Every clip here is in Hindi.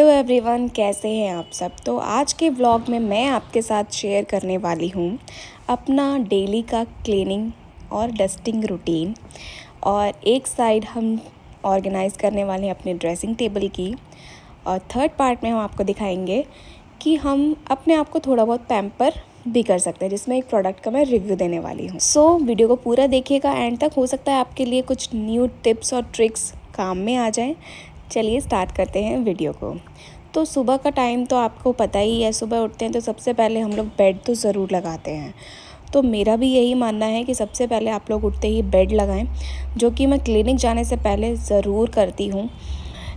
हेलो एवरीवन कैसे हैं आप सब? तो आज के व्लॉग में मैं आपके साथ शेयर करने वाली हूँ अपना डेली का क्लीनिंग और डस्टिंग रूटीन। और एक साइड हम ऑर्गेनाइज़ करने वाले हैं अपने ड्रेसिंग टेबल की। और थर्ड पार्ट में हम आपको दिखाएँगे कि हम अपने आप को थोड़ा बहुत पैम्पर भी कर सकते हैं जिसमें एक प्रोडक्ट का मैं रिव्यू देने वाली हूँ। सो so, वीडियो को पूरा देखिएगा एंड तक हो सकता है आपके लिए कुछ न्यू टिप्स और ट्रिक्स काम में आ जाएँ। चलिए स्टार्ट करते हैं वीडियो को। तो सुबह का टाइम तो आपको पता ही है, सुबह उठते हैं तो सबसे पहले हम लोग बेड तो ज़रूर लगाते हैं। तो मेरा भी यही मानना है कि सबसे पहले आप लोग उठते ही बेड लगाएँ, जो कि मैं क्लिनिक जाने से पहले ज़रूर करती हूँ।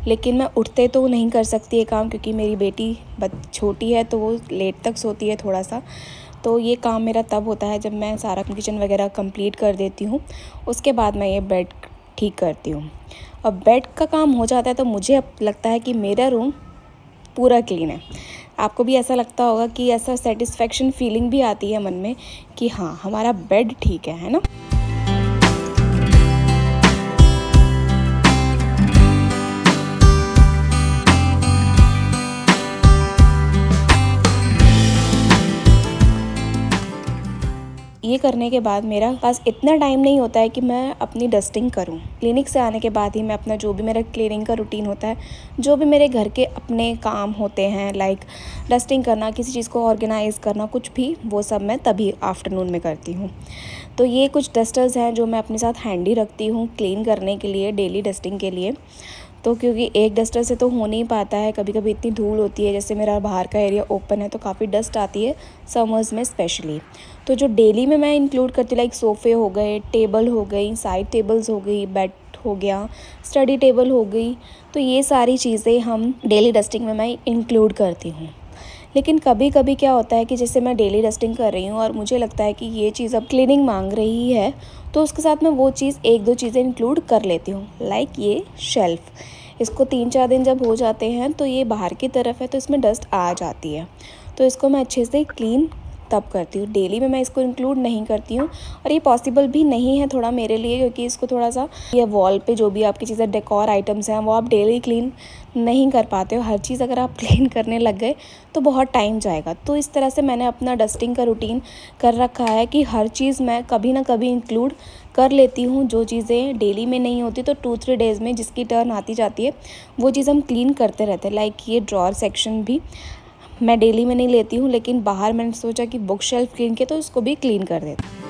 लेकिन मैं उठते तो नहीं कर सकती ये काम, क्योंकि मेरी बेटी छोटी है तो वो लेट तक सोती है थोड़ा सा तो ये काम मेरा तब होता है जब मैं सारा किचन वगैरह कंप्लीट कर देती हूँ। उसके बाद मैं ये बेड ठीक करती हूँ। अब बेड का काम हो जाता है तो मुझे अब लगता है कि मेरा रूम पूरा क्लीन है। आपको भी ऐसा लगता होगा कि ऐसा सेटिस्फेक्शन फीलिंग भी आती है मन में कि हाँ हमारा बेड ठीक है है ना? ये करने के बाद मेरा पास इतना टाइम नहीं होता है कि मैं अपनी डस्टिंग करूँ। क्लिनिक से आने के बाद ही मैं अपना जो भी मेरा क्लीनिंग का रूटीन होता है, जो भी मेरे घर के अपने काम होते हैं लाइक डस्टिंग करना, किसी चीज़ को ऑर्गेनाइज़ करना, कुछ भी, वो सब मैं तभी आफ्टरनून में करती हूँ। तो ये कुछ डस्टर्स हैं जो मैं अपने साथ हैंडी रखती हूँ क्लीन करने के लिए डेली डस्टिंग के लिए। तो क्योंकि एक डस्टर से तो हो नहीं पाता है कभी कभी इतनी धूल होती है, जैसे मेरा बाहर का एरिया ओपन है तो काफ़ी डस्ट आती है समर्स में स्पेशली। तो जो डेली में मैं इंक्लूड करती, लाइक सोफ़े हो गए, टेबल हो गई, साइड टेबल्स हो गई, बेड हो गया, स्टडी टेबल हो गई तो ये सारी चीज़ें हम डेली डस्टिंग में मैं इंक्लूड करती हूँ। लेकिन कभी कभी क्या होता है कि जैसे मैं डेली डस्टिंग कर रही हूँ और मुझे लगता है कि ये चीज़ अब क्लीनिंग मांग रही है तो उसके साथ मैं वो चीज़, एक दो चीज़ें इंक्लूड कर लेती हूँ लाइक ये शेल्फ़ इसको तीन चार दिन जब हो जाते हैं तो ये बाहर की तरफ़ है तो इसमें डस्ट आ जाती है. तो इसको मैं अच्छे से क्लीन तब करती हूँ। डेली में मैं इसको इंक्लूड नहीं करती हूँ और ये पॉसिबल भी नहीं है थोड़ा मेरे लिए क्योंकि इसको थोड़ा सा ये वॉल पे जो भी आपकी चीज़ें डेकोर आइटम्स हैं, वो आप डेली क्लीन नहीं कर पाते हो। हर चीज़ अगर आप क्लीन करने लग गए तो बहुत टाइम जाएगा। तो इस तरह से मैंने अपना डस्टिंग का रूटीन कर रखा है कि हर चीज़ मैं कभी ना कभी इंक्लूड कर लेती हूँ। जो चीज़ें डेली में नहीं होती तो टू थ्री डेज़ में जिसकी टर्न आती जाती है, वो चीज़ हम क्लीन करते रहते हैं। लाइक ये ड्रॉर सेक्शन भी। मैं डेली में नहीं लेती हूँ, लेकिन बाहर मैंने सोचा कि बुक शेल्फ क्लीन किया तो उसको भी क्लीन कर देती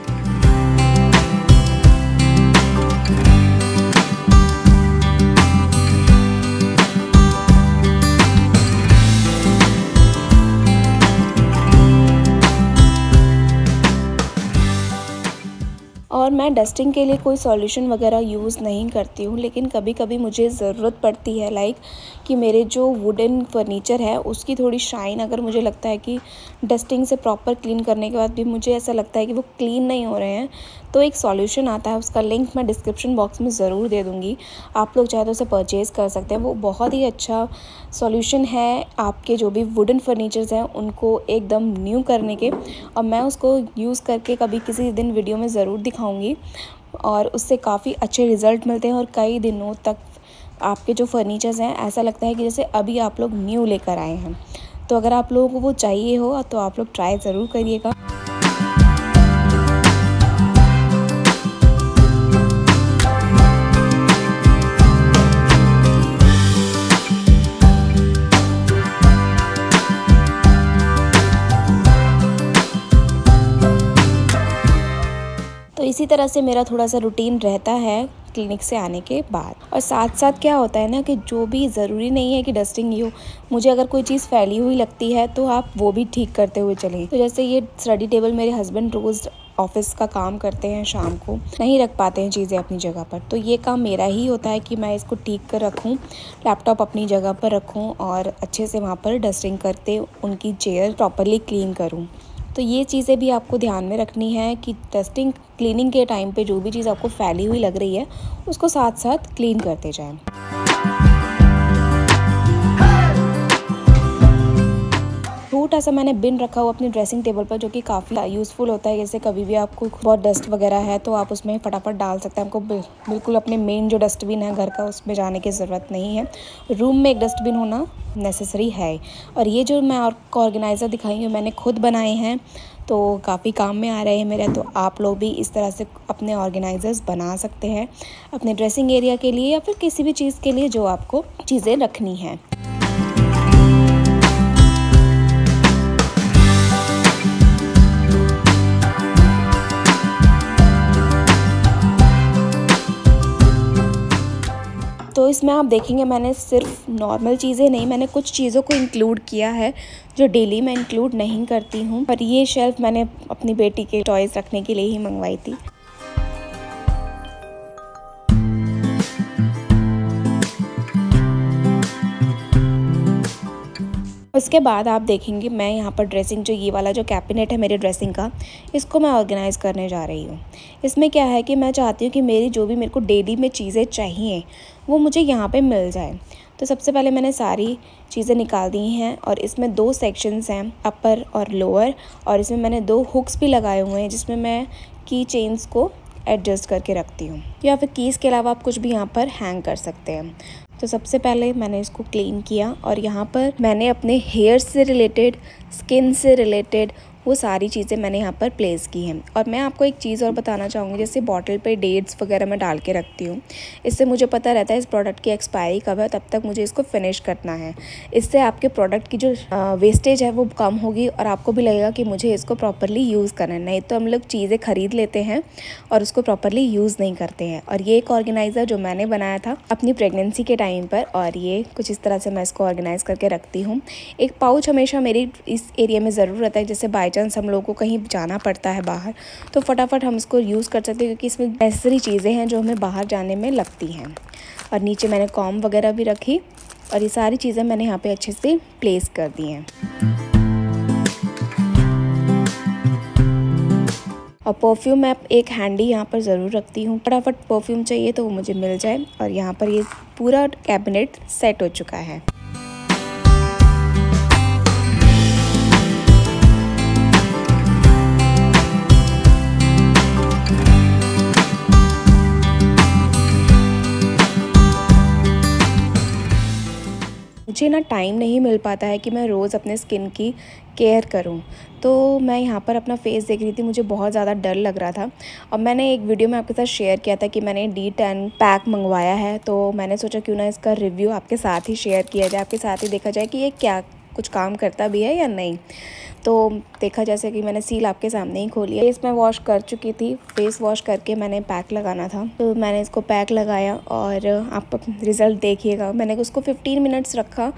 और मैं डस्टिंग के लिए कोई सॉल्यूशन वगैरह यूज़ नहीं करती हूँ, लेकिन कभी कभी मुझे ज़रूरत पड़ती है लाइक कि मेरे जो वुडन फर्नीचर है, उसकी थोड़ी शाइन अगर मुझे लगता है कि डस्टिंग से प्रॉपर क्लीन करने के बाद भी मुझे ऐसा लगता है कि वो क्लीन नहीं हो रहे हैं तो एक सॉल्यूशन आता है, उसका लिंक मैं डिस्क्रिप्शन बॉक्स में ज़रूर दे दूँगी। आप लोग चाहे तो उसे परचेज़ कर सकते हैं। वो बहुत ही अच्छा सॉल्यूशन है आपके जो भी वुडन फर्नीचर्स हैं, उनको एकदम न्यू करने के। और मैं उसको यूज़ करके कभी किसी दिन वीडियो में ज़रूर दिखाऊँगी। और उससे काफ़ी अच्छे रिज़ल्ट मिलते हैं और कई दिनों तक आपके जो फर्नीचर्स हैं, ऐसा लगता है कि जैसे अभी आप लोग न्यू लेकर आए हैं। तो अगर आप लोगों को वो चाहिए हो तो आप लोग ट्राई ज़रूर करिएगा। इसी तरह से मेरा थोड़ा सा रूटीन रहता है क्लिनिक से आने के बाद। और साथ साथ क्या होता है ना कि जो भी ज़रूरी नहीं है कि डस्टिंग ही हो, मुझे अगर कोई चीज़ फैली हुई लगती है तो आप वो भी ठीक करते हुए चलें तो जैसे ये स्टडी टेबल मेरे हस्बैंड रोज़ ऑफ़िस का काम करते हैं शाम को, नहीं रख पाते हैं चीज़ें अपनी जगह पर। तो ये काम मेरा ही होता है कि मैं इसको ठीक कर रखूँ लैपटॉप अपनी जगह पर रखूँ और अच्छे से वहाँ पर डस्टिंग करते उनकी चेयर प्रॉपरली क्लीन करूँ। तो ये चीज़ें भी आपको ध्यान में रखनी है कि टेस्टिंग क्लीनिंग के टाइम पे जो भी चीज़ आपको फैली हुई लग रही है, उसको साथ साथ क्लीन करते जाएँ। छोटा सा मैंने बिन रखा हुआ अपनी ड्रेसिंग टेबल पर, जो कि काफ़ी यूज़फुल होता है। जैसे कभी भी आपको बहुत डस्ट वगैरह है तो आप उसमें फटाफट डाल सकते हैं। आपको बिल्कुल अपने मेन जो डस्टबिन है घर का, उसमें जाने की ज़रूरत नहीं है। रूम में एक डस्टबिन होना नेसेसरी है और ये जो मैं ऑर्गेनाइज़र दिखाई हूँ मैंने खुद बनाए हैं तो काफ़ी काम में आ रहे हैं मेरे। तो आप लोग भी इस तरह से अपने ऑर्गेनाइज़र्स बना सकते हैं, अपने ड्रेसिंग एरिया के लिए या फिर किसी भी चीज़ के लिए जो आपको चीज़ें रखनी हैं। इसमें आप देखेंगे मैंने सिर्फ़ नॉर्मल चीज़ें नहीं, मैंने कुछ चीज़ों को इंक्लूड किया है, जो डेली मैं इंक्लूड नहीं करती हूँ, पर ये शेल्फ़ मैंने अपनी बेटी के टॉयज़ रखने के लिए ही मंगवाई थी। उसके बाद आप देखेंगे मैं यहाँ पर ड्रेसिंग जो ये वाला जो कैबिनेट है मेरे ड्रेसिंग का, इसको मैं ऑर्गेनाइज़ करने जा रही हूँ। इसमें क्या है कि मैं चाहती हूँ कि मेरी जो भी मेरे को डेली में चीज़ें चाहिए वो मुझे यहाँ पे मिल जाए। तो सबसे पहले मैंने सारी चीज़ें निकाल दी हैं और इसमें दो सेक्शंस हैं अपर और लोअर और इसमें मैंने दो हुक्स भी लगाए हुए हैं जिसमें मैं की चेन्स को एडजस्ट करके रखती हूँ। या फिर कीज़ के अलावा आप कुछ भी यहाँ पर हैंग कर सकते हैं। तो सबसे पहले मैंने इसको क्लीन किया और यहाँ पर मैंने अपने हेयर से रिलेटेड स्किन से रिलेटेड वो सारी चीज़ें मैंने यहाँ पर प्लेस की हैं। और मैं आपको एक चीज़ और बताना चाहूँगी, जैसे बॉटल पे डेट्स वगैरह मैं डाल के रखती हूँ। इससे मुझे पता रहता है इस प्रोडक्ट की एक्सपायरी कब है तब तक मुझे इसको फिनिश करना है। इससे आपके प्रोडक्ट की जो वेस्टेज है वो कम होगी और आपको भी लगेगा कि मुझे इसको प्रॉपरली यूज़ करना है। नहीं तो हम लोग चीज़ें ख़रीद लेते हैं और उसको प्रॉपरली यूज़ नहीं करते हैं। और ये एक ऑर्गेनाइज़र जो मैंने बनाया था अपनी प्रेगनेंसी के टाइम पर और ये कुछ इस तरह से मैं इसको ऑर्गेनाइज़ करके रखती हूँ। एक पाउच हमेशा मेरी इस एरिया में ज़रूर रहता है, जैसे बाई चांस हम लोग को कहीं जाना पड़ता है बाहर तो फटाफट हम इसको यूज़ कर सकते हैं क्योंकि इसमें नेसेसरी चीज़ें हैं जो हमें बाहर जाने में लगती हैं। और नीचे मैंने कॉम वगैरह भी रखी और ये सारी चीज़ें मैंने यहाँ पे अच्छे से प्लेस कर दी हैं। और परफ्यूम मैं एक हैंडी यहाँ पर ज़रूर रखती हूँ। फटाफट परफ्यूम चाहिए तो वो मुझे मिल जाए और यहाँ पर ये पूरा कैबिनेट सेट हो चुका है। मुझे ना टाइम नहीं मिल पाता है कि मैं रोज़ अपने स्किन की केयर करूँ। तो मैं यहाँ पर अपना फेस देख रही थी, मुझे बहुत ज़्यादा डर लग रहा था। और मैंने एक वीडियो में आपके साथ शेयर किया था कि मैंने डी टेन पैक मंगवाया है तो मैंने सोचा क्यों ना इसका रिव्यू आपके साथ ही शेयर किया जाए, आपके साथ ही देखा जाए कि ये क्या कुछ काम करता भी है या नहीं? तो देखा जैसे कि मैंने सील आपके सामने ही खोली है फेस मैं वॉश कर चुकी थी। फेस वॉश करके मैंने पैक लगाना था। तो मैंने इसको पैक लगाया और आप रिज़ल्ट देखिएगा। मैंने उसको 15 मिनट्स रखा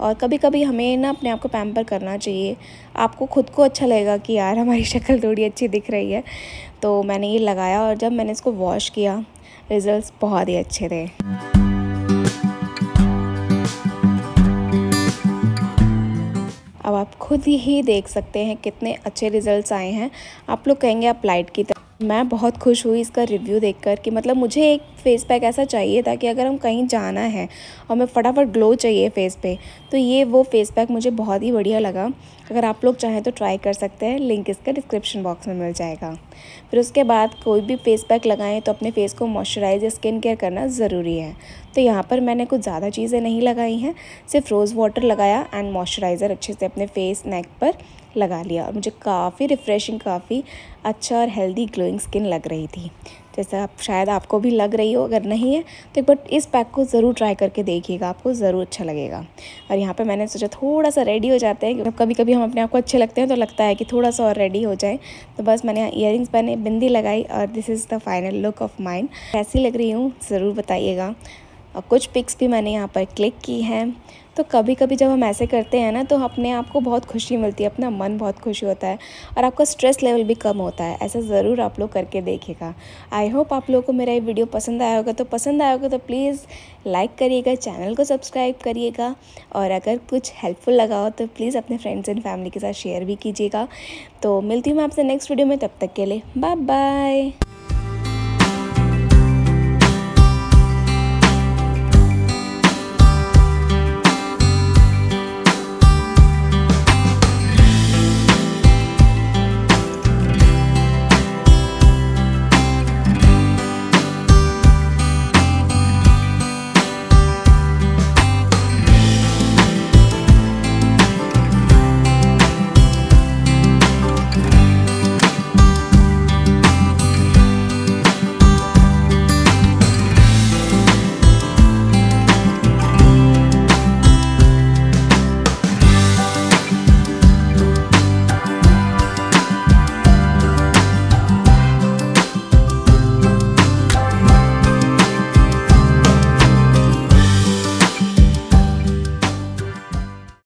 और कभी कभी हमें ना अपने आप को पैम्पर करना चाहिए। आपको खुद को अच्छा लगेगा कि यार हमारी शक्ल थोड़ी अच्छी दिख रही है। तो मैंने ये लगाया और जब मैंने इसको वॉश किया रिज़ल्ट बहुत ही अच्छे थे। आप खुद ही देख सकते हैं कितने अच्छे रिज़ल्ट्स आए हैं। आप लोग कहेंगे आप लाइट की मैं बहुत खुश हुई इसका रिव्यू देखकर कि मतलब मुझे एक फ़ेस पैक ऐसा चाहिए था कि अगर हम कहीं जाना है और मैं फटाफट ग्लो चाहिए फ़ेस पे तो ये वो फ़ेस पैक मुझे बहुत ही बढ़िया लगा। अगर आप लोग चाहें तो ट्राई कर सकते हैं लिंक इसका डिस्क्रिप्शन बॉक्स में मिल जाएगा। फिर उसके बाद कोई भी फ़ेस पैक लगाएँ तो अपने फ़ेस को मॉइस्चराइज या स्किन केयर करना ज़रूरी है। तो यहाँ पर मैंने कुछ ज़्यादा चीज़ें नहीं लगाई हैं, सिर्फ़ रोज़ वाटर लगाया एंड मॉइस्चराइज़र अच्छे से अपने फेस नेक पर लगा लिया और मुझे काफ़ी रिफ़्रेशिंग काफ़ी अच्छा और हेल्दी ग्लोइंग स्किन लग रही थी। जैसे आप, शायद आपको भी लग रही हो, अगर नहीं है तो एक बट इस पैक को ज़रूर ट्राई करके देखिएगा, आपको ज़रूर अच्छा लगेगा। और यहाँ पे मैंने सोचा थोड़ा सा रेडी हो जाते हैं कभी कभी हम अपने आप को अच्छे लगते हैं तो लगता है कि थोड़ा सा और रेडी हो जाए। तो बस मैंने इयर पहने, बिंदी लगाई और this is the final look of mine कैसी लग रही हूँ, ज़रूर बताइएगा। और कुछ पिक्स भी मैंने यहाँ पर क्लिक की हैं। तो कभी कभी जब हम ऐसे करते हैं ना तो अपने आप को बहुत खुशी मिलती है, अपना मन बहुत खुशी होता है और आपका स्ट्रेस लेवल भी कम होता है। ऐसा ज़रूर आप लोग करके देखिएगा। आई होप आप लोगों को मेरा ये वीडियो पसंद आया होगा। तो पसंद आया होगा तो प्लीज़ लाइक करिएगा चैनल को सब्सक्राइब करिएगा और अगर कुछ हेल्पफुल लगा हो तो प्लीज़ अपने फ्रेंड्स एंड फैमिली के साथ शेयर भी कीजिएगा। तो मिलती हूँ मैं आपसे नेक्स्ट वीडियो में, तब तक के लिए। Bye bye